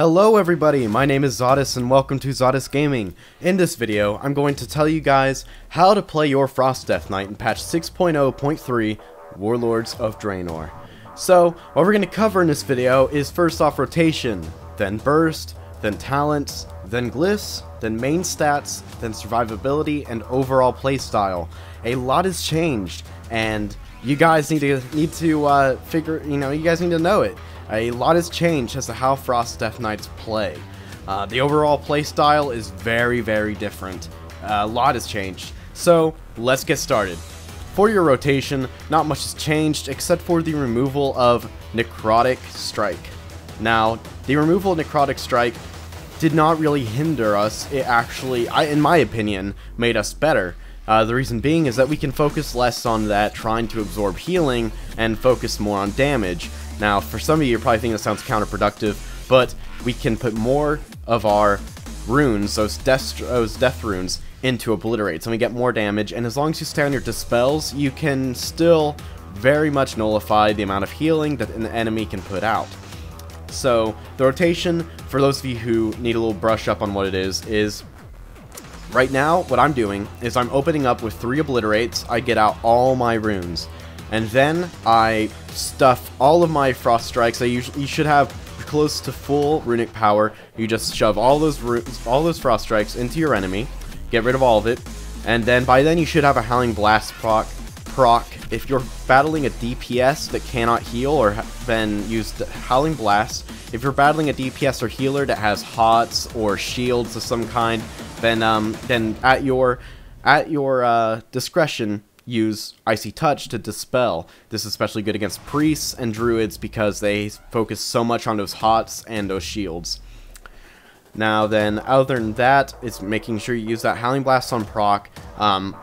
Hello everybody, my name is Xodas and welcome to Xodas Gaming. In this video, I'm going to tell you guys how to play your Frost Death Knight in patch 6.0.3 Warlords of Draenor. So, what we're going to cover in this video is first off rotation, then burst, then talents, then glyphs, then main stats, then survivability, and overall playstyle. A lot has changed, and you guys need to need to uh, figure, you know, you guys need to know it. A lot has changed as to how Frost Death Knights play. Uh, the overall play style is very, very different. Uh, a lot has changed. So, let's get started. For your rotation, not much has changed except for the removal of Necrotic Strike. Now, the removal of Necrotic Strike did not really hinder us. It actually, I, in my opinion, made us better. Uh, the reason being is that we can focus less on that trying to absorb healing and focus more on damage. Now, for some of you, you're probably thinking that sounds counterproductive, but we can put more of our runes, those death, those death runes, into obliterate, so we get more damage, and as long as you stay on your dispels, you can still very much nullify the amount of healing that an enemy can put out. So, the rotation, for those of you who need a little brush up on what it is, is right now, what I'm doing is I'm opening up with three obliterates, I get out all my runes. And then I stuff all of my frost strikes. I usually you should have close to full runic power. You just shove all those runes, all those frost strikes into your enemy, get rid of all of it, and then by then you should have a howling blast proc. Proc. If you're battling a DPS that cannot heal, or then use the howling blast. If you're battling a DPS or healer that has hots or shields of some kind, then um, then at your at your uh, discretion, use Icy Touch to dispel. This is especially good against priests and druids because they focus so much on those hots and those shields. Now then, other than that, it's making sure you use that Howling Blast on proc. Um,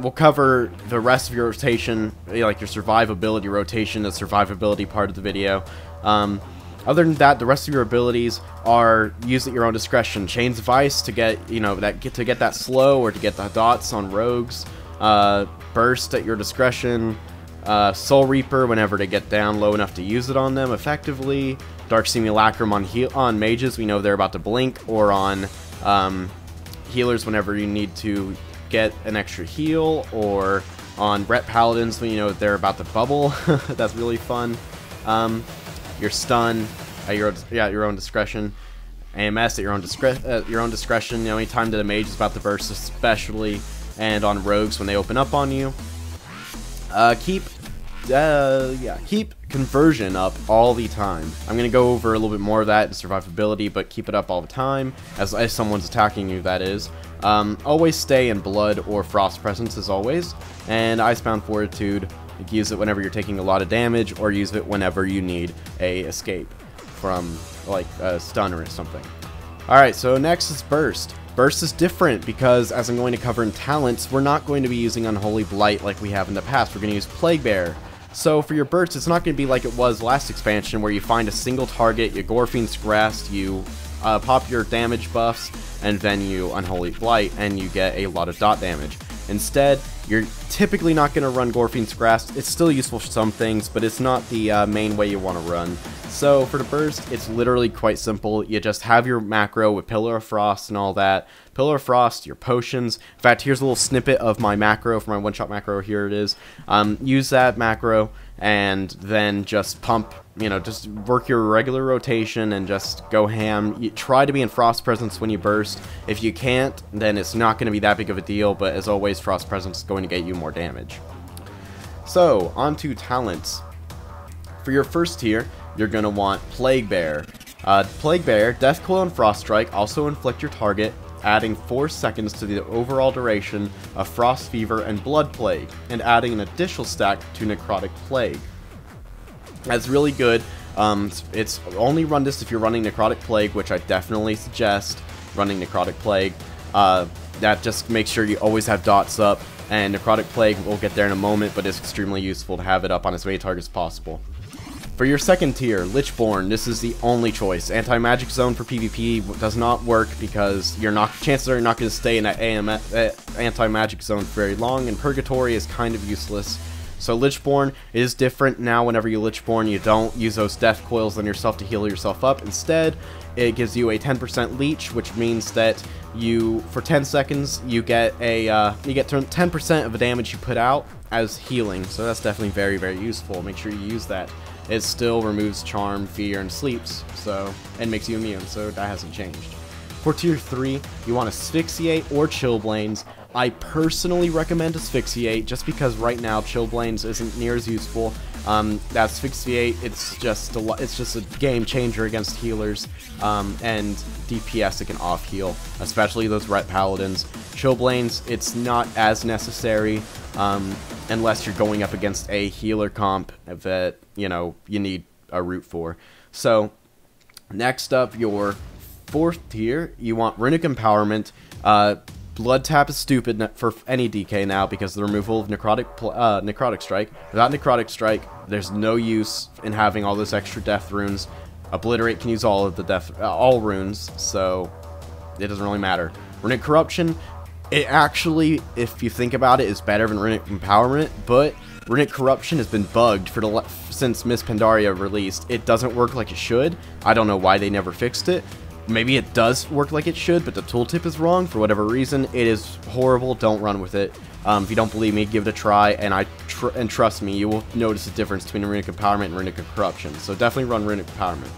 we'll cover the rest of your rotation, like your survivability rotation, the survivability part of the video. Um, other than that, the rest of your abilities are used at your own discretion. Chains of Ice to get, you know, that get to get that slow or to get the dots on rogues. Uh, burst at your discretion. Uh, Soul Reaper whenever to get down low enough to use it on them effectively. Dark Simulacrum on heal on mages, we know they're about to blink, or on um, healers whenever you need to get an extra heal, or on Ret Paladins when you know they're about to bubble. That's really fun. Um, your stun at your yeah at your own discretion. AMS at your own discre at your own discretion. You know, anytime that a mage is about to burst, especially and on rogues when they open up on you. Uh, keep, uh, yeah, keep conversion up all the time. I'm going to go over a little bit more of that in survivability, but keep it up all the time, as, as someone's attacking you, that is. Um, always stay in blood or frost presence as always, and Icebound Fortitude, use it whenever you're taking a lot of damage, or use it whenever you need a escape from, like, a stun or something. Alright, so next is Burst. Burst is different because, as I'm going to cover in talents, we're not going to be using Unholy Blight like we have in the past. We're going to use Plague Bearer. So for your burst, it's not going to be like it was last expansion where you find a single target, you Gorefiend's Grasp, you uh, pop your damage buffs, and then you Unholy Blight, and you get a lot of dot damage. Instead, you're typically not going to run Gorefiend's Grasp. It's still useful for some things, but it's not the uh, main way you want to run. So for the burst, it's literally quite simple. You just have your macro with Pillar of Frost and all that. Pillar of Frost, your potions. In fact, here's a little snippet of my macro for my one-shot macro. Here it is. Um, use that macro and then just pump, you know, just work your regular rotation and just go ham. You try to be in Frost Presence when you burst. If you can't, then it's not going to be that big of a deal, but as always, Frost Presence is going to get you more damage. So, on to talents. For your first tier, you're going to want Plague Bear. Uh, Plague Bear, Death Coil and Frost Strike also inflict your target adding 4 seconds to the overall duration of Frost Fever and Blood Plague, and adding an additional stack to Necrotic Plague. That's really good. Um, it's only run this if you're running Necrotic Plague, which I definitely suggest running Necrotic Plague. Uh, that just makes sure you always have dots up, and Necrotic Plague, we'll get there in a moment, but it's extremely useful to have it up on as many targets as possible. For your second tier, Lichborn, this is the only choice. Anti-magic zone for PvP does not work because you're not chances are you're not going to stay in that uh, anti-magic zone for very long, and Purgatory is kind of useless. So Lichborn is different now whenever you Lichborn, you don't use those death coils on yourself to heal yourself up. Instead, it gives you a 10% leech, which means that you, for 10 seconds, you get a, uh, you get 10% of the damage you put out as healing. So that's definitely very, very useful. Make sure you use that. It still removes charm, fear, and sleeps, so, and makes you immune, so that hasn't changed. For tier 3, you want Asphyxiate or Chilblains. I personally recommend Asphyxiate just because right now Chilblains isn't near as useful. Um, Asphyxiate, it's just a it's just a game changer against healers um, and DPS that can off heal, especially those Ret Paladins. Chilblains, it's not as necessary um, unless you're going up against a healer comp that you know you need a root for. So next up, your fourth tier, you want Runic Empowerment. Uh, Blood Tap is stupid for any DK now because the removal of Necrotic uh, Necrotic Strike. Without Necrotic Strike, there's no use in having all those extra death runes. Obliterate can use all of the death, uh, all runes, so it doesn't really matter. Runic Corruption, it actually, if you think about it, is better than Runic Empowerment, but Runic Corruption has been bugged for the since Miss Pandaria released. It doesn't work like it should. I don't know why they never fixed it, maybe it does work like it should, but the tooltip is wrong for whatever reason. It is horrible. Don't run with it. Um, if you don't believe me, give it a try, and I tr and trust me, you will notice the difference between Runic Empowerment and Runic Corruption. So definitely run Runic Empowerment.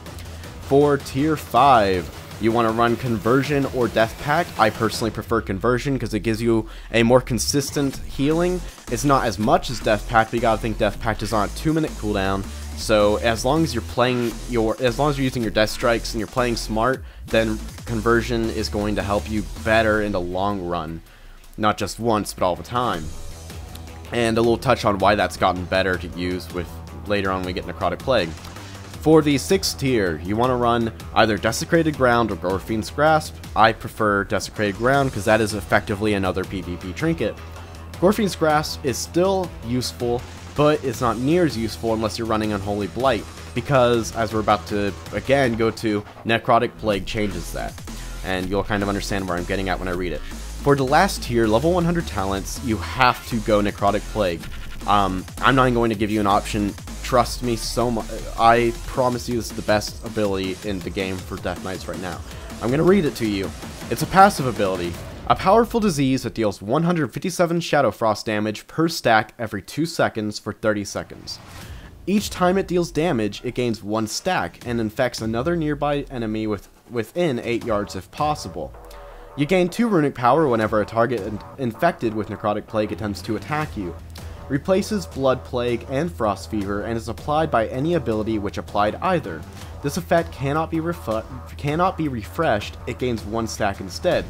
For Tier 5, you want to run Conversion or Death Pact. I personally prefer Conversion because it gives you a more consistent healing. It's not as much as Death Pact, but you gotta think Death Pact is on a 2 minute cooldown. So as long as you're playing your, as long as you're using your death strikes and you're playing smart, then conversion is going to help you better in the long run, not just once but all the time. And a little touch on why that's gotten better to use with later on we get Necrotic Plague. For the 6th tier, you want to run either Desecrated Ground or Gorefiend's Grasp. I prefer Desecrated Ground because that is effectively another PvP trinket. Gorefiend's Grasp is still useful but it's not near as useful unless you're running Unholy Blight, because as we're about to, again, go to, Necrotic Plague changes that, and you'll kind of understand where I'm getting at when I read it. For the last tier, level 100 talents, you have to go Necrotic Plague. Um, I'm not going to give you an option, trust me so much, I promise you this is the best ability in the game for Death Knights right now. I'm going to read it to you. It's a passive ability, a powerful disease that deals 157 Shadow Frost damage per stack every 2 seconds for 30 seconds. Each time it deals damage, it gains 1 stack and infects another nearby enemy with, within 8 yards if possible. You gain 2 runic power whenever a target in infected with Necrotic Plague attempts to attack you. Replaces Blood Plague and Frost Fever and is applied by any ability which applied either. This effect cannot be, cannot be refreshed, it gains 1 stack instead.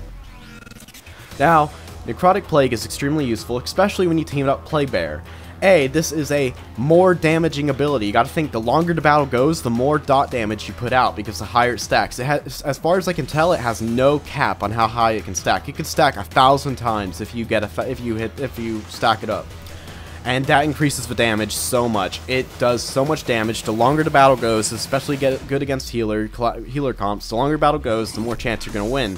Now, Necrotic Plague is extremely useful, especially when you team up Plague Bear. A, this is a more damaging ability. You gotta think, the longer the battle goes, the more dot damage you put out, because the higher it stacks. It has, as far as I can tell, it has no cap on how high it can stack. It can stack a thousand times if you get a, if you hit, if you stack it up. And that increases the damage so much. It does so much damage. The longer the battle goes, especially get good against healer healer comps, the longer battle goes, the more chance you're gonna win.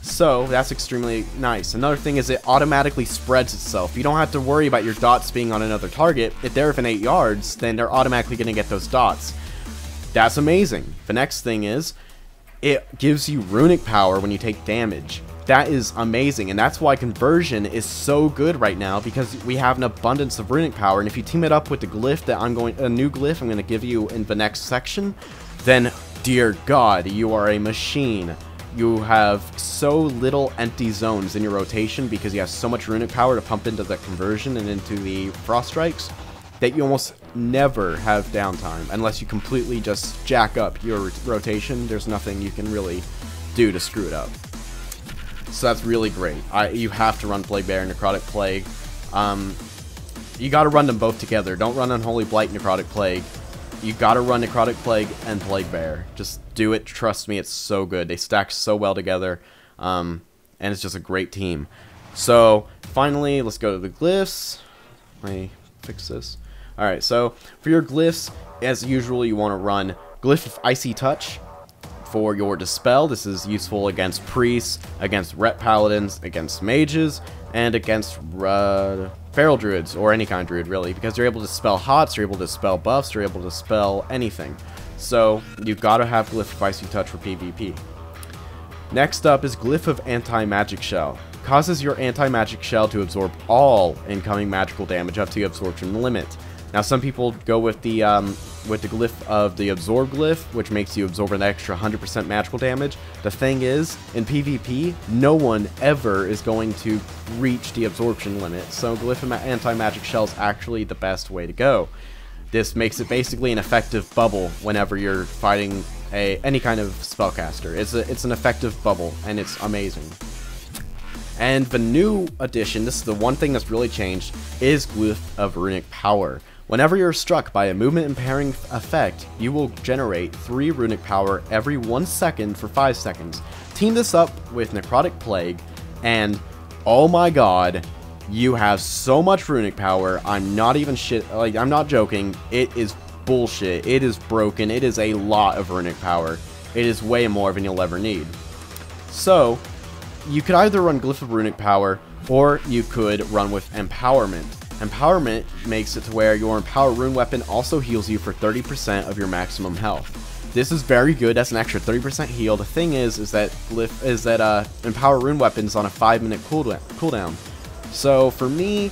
So that's extremely nice. Another thing is it automatically spreads itself. You don't have to worry about your dots being on another target. If they're within 8 yards, then they're automatically going to get those dots. That's amazing. The next thing is it gives you runic power when you take damage. That is amazing, and that's why conversion is so good right now because we have an abundance of runic power. And if you team it up with the glyph that I'm going, a new glyph I'm going to give you in the next section, then dear God, you are a machine you have so little empty zones in your rotation because you have so much runic power to pump into the conversion and into the frost strikes that you almost never have downtime unless you completely just jack up your rotation. There's nothing you can really do to screw it up. So that's really great. I, you have to run Plague Bear and Necrotic Plague. Um, you got to run them both together. Don't run Unholy Blight Necrotic Plague you gotta run Necrotic Plague and Plague Bear. Just do it. Trust me, it's so good. They stack so well together, um, and it's just a great team. So finally, let's go to the glyphs. Let me fix this. All right. So for your glyphs, as usual, you want to run Glyph of Icy Touch for your Dispel. This is useful against priests, against Ret Paladins, against mages, and against uh, feral druids, or any kind of druid really, because you're able to spell hots, you're able to spell buffs, you're able to spell anything. So, you've got to have Glyph of Icy Touch for PvP. Next up is Glyph of Anti-Magic Shell. Causes your Anti-Magic Shell to absorb all incoming magical damage up to absorption limit. Now some people go with the um, with the glyph of the absorb glyph, which makes you absorb an extra 100% magical damage. The thing is, in PvP, no one ever is going to reach the absorption limit, so glyph of anti-magic shell is actually the best way to go. This makes it basically an effective bubble whenever you're fighting a any kind of spellcaster. It's a, it's an effective bubble, and it's amazing. And the new addition, this is the one thing that's really changed, is Glyph of Runic Power. Whenever you're struck by a movement impairing effect, you will generate 3 runic power every 1 second for 5 seconds. Team this up with Necrotic Plague, and oh my god, you have so much runic power, I'm not even shit, like, I'm not joking, it is bullshit, it is broken, it is a lot of runic power. It is way more than you'll ever need. So, you could either run Glyph of Runic Power, or you could run with Empowerment. Empowerment makes it to where your Empower Rune weapon also heals you for 30% of your maximum health. This is very good, that's an extra 30% heal. The thing is, is that is that uh, Empower Rune weapons on a 5 minute cooldown. So for me,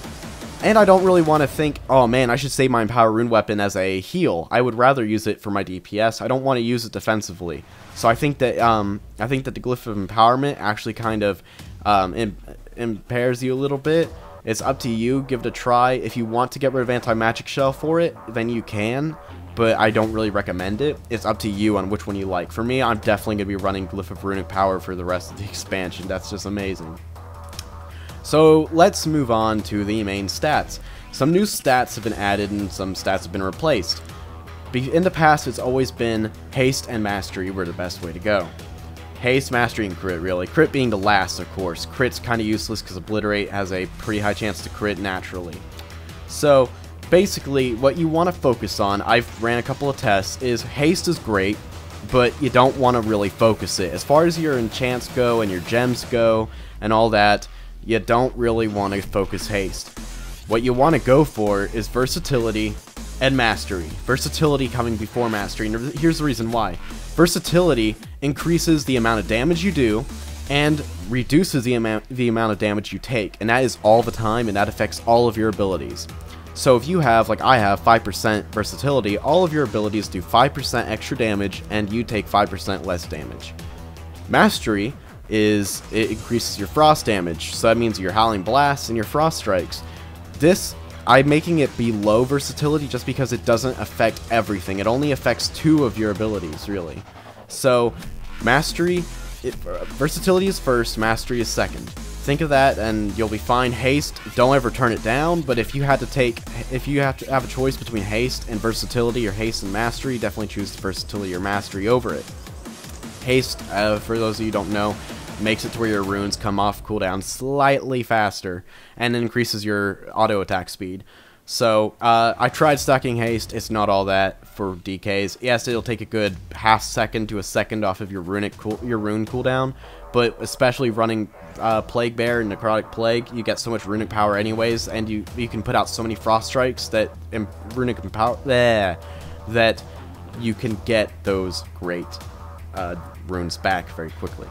and I don't really want to think, oh man, I should save my Empower Rune weapon as a heal. I would rather use it for my DPS. I don't want to use it defensively. So I think that um, I think that the Glyph of Empowerment actually kind of um, impairs you a little bit it's up to you. Give it a try. If you want to get rid of anti-magic shell for it, then you can. But I don't really recommend it. It's up to you on which one you like. For me, I'm definitely going to be running Glyph of Runic Power for the rest of the expansion. That's just amazing. So let's move on to the main stats. Some new stats have been added and some stats have been replaced. In the past, it's always been haste and mastery were the best way to go. Haste, Mastery, and Crit, really. Crit being the last, of course. Crit's kind of useless because Obliterate has a pretty high chance to crit naturally. So, basically, what you want to focus on, I've ran a couple of tests, is Haste is great, but you don't want to really focus it. As far as your enchants go and your gems go and all that, you don't really want to focus Haste. What you want to go for is Versatility and Mastery. Versatility coming before Mastery, and here's the reason why. Versatility increases the amount of damage you do and reduces the amount the amount of damage you take, and that is all the time, and that affects all of your abilities. So if you have, like I have, 5% versatility, all of your abilities do 5% extra damage, and you take 5% less damage. Mastery is, it increases your frost damage, so that means your Howling Blasts and your Frost Strikes. This I'm making it below versatility just because it doesn't affect everything. It only affects two of your abilities, really. So, mastery, it, versatility is first, mastery is second. Think of that and you'll be fine. Haste, don't ever turn it down, but if you had to take, if you have to have a choice between haste and versatility or haste and mastery, definitely choose versatility or mastery over it. Haste, uh, for those of you don't know, makes it to where your runes come off cooldown slightly faster and increases your auto attack speed. So uh, I tried stacking haste. It's not all that for DKs. Yes, it'll take a good half second to a second off of your runic cool, your rune cooldown, but especially running uh, Plague Bear and Necrotic Plague, you get so much runic power anyways, and you you can put out so many frost strikes that runic power bleh, that you can get those great uh, runes back very quickly.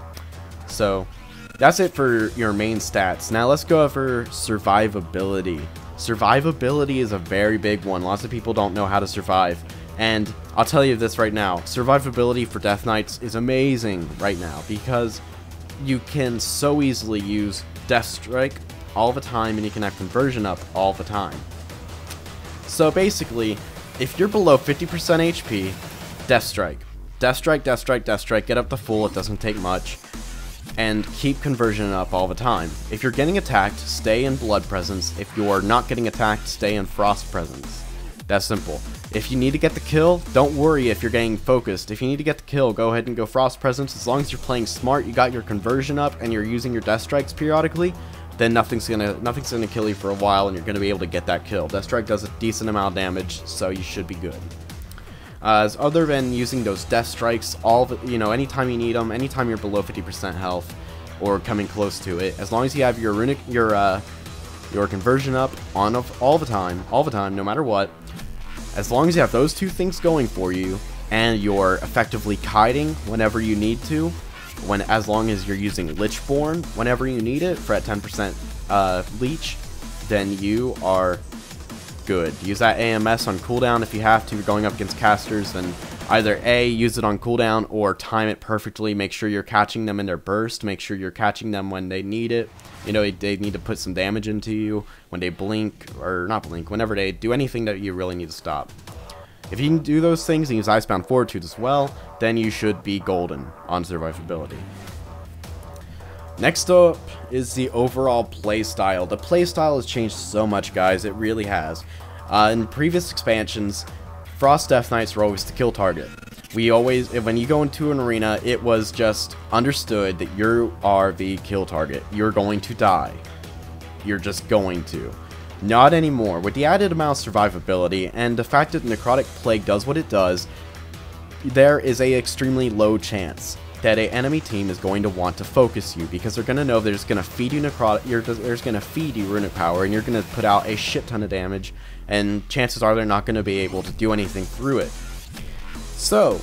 So that's it for your main stats. Now let's go over survivability. Survivability is a very big one. Lots of people don't know how to survive. And I'll tell you this right now. Survivability for Death Knights is amazing right now because you can so easily use Death Strike all the time and you can have Conversion up all the time. So basically, if you're below 50% HP, Death Strike. Death Strike, Death Strike, Death Strike, get up to full, it doesn't take much and keep conversion up all the time. If you're getting attacked, stay in Blood Presence. If you're not getting attacked, stay in Frost Presence. That's simple. If you need to get the kill, don't worry if you're getting focused. If you need to get the kill, go ahead and go Frost Presence. As long as you're playing smart, you got your conversion up, and you're using your Death Strikes periodically, then nothing's gonna nothing's gonna kill you for a while, and you're gonna be able to get that kill. Death Strike does a decent amount of damage, so you should be good. Uh, other than using those death strikes, all the, you know, anytime you need them, anytime you're below 50% health or coming close to it, as long as you have your runic, your uh, your conversion up on all the time, all the time, no matter what, as long as you have those two things going for you, and you're effectively kiting whenever you need to, when as long as you're using Lichborn whenever you need it for at 10% uh, leech, then you are good. Use that AMS on cooldown if you have to. You're going up against casters, then either A, use it on cooldown, or time it perfectly. Make sure you're catching them in their burst. Make sure you're catching them when they need it. You know, they need to put some damage into you when they blink, or not blink, whenever they do anything that you really need to stop. If you can do those things and use Icebound Fortitude as well, then you should be golden on survivability. Next up is the overall playstyle. The playstyle has changed so much, guys. It really has. Uh, in previous expansions, Frost Death Knights were always the kill target. We always, when you go into an arena, it was just understood that you are the kill target. You're going to die. You're just going to. Not anymore. With the added amount of survivability, and the fact that Necrotic Plague does what it does, there is a extremely low chance that a enemy team is going to want to focus you because they're going to know they're just going to feed you necrotic, you're just, they're just going to feed you runic power, and you're going to put out a shit ton of damage, and chances are they're not going to be able to do anything through it. So,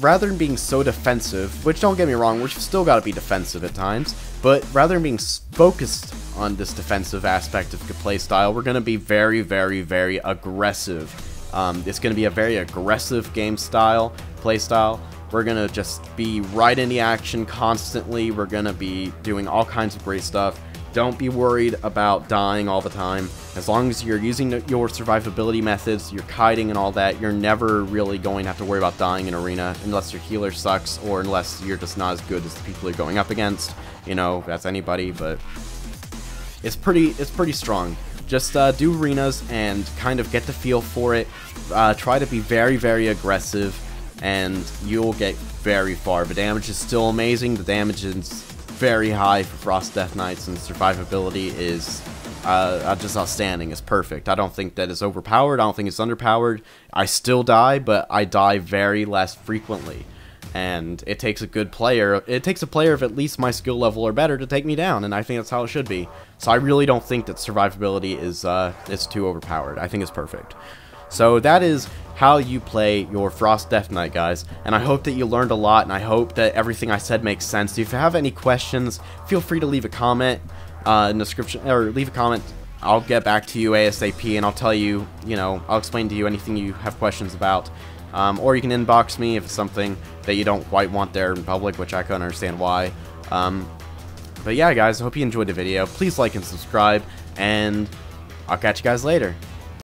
rather than being so defensive, which don't get me wrong, we're still got to be defensive at times, but rather than being focused on this defensive aspect of the playstyle, we're going to be very, very, very aggressive. Um, it's going to be a very aggressive game style, playstyle, we're going to just be right in the action constantly. We're going to be doing all kinds of great stuff. Don't be worried about dying all the time. As long as you're using your survivability methods, you're kiting and all that, you're never really going to have to worry about dying in arena unless your healer sucks or unless you're just not as good as the people you're going up against. You know, that's anybody, but it's pretty it's pretty strong. Just uh, do arenas and kind of get the feel for it. Uh, try to be very, very aggressive and you'll get very far. The damage is still amazing, the damage is very high for Frost Death Knights, and survivability is uh, just outstanding. It's perfect. I don't think that it's overpowered, I don't think it's underpowered. I still die, but I die very less frequently. And it takes a good player, it takes a player of at least my skill level or better to take me down, and I think that's how it should be. So I really don't think that survivability is, uh, is too overpowered. I think it's perfect. So that is how you play your Frost Death Knight, guys. And I hope that you learned a lot, and I hope that everything I said makes sense. If you have any questions, feel free to leave a comment uh, in the description, or leave a comment. I'll get back to you ASAP, and I'll tell you, you know, I'll explain to you anything you have questions about. Um, or you can inbox me if it's something that you don't quite want there in public, which I can understand why. Um, but yeah, guys, I hope you enjoyed the video. Please like and subscribe, and I'll catch you guys later.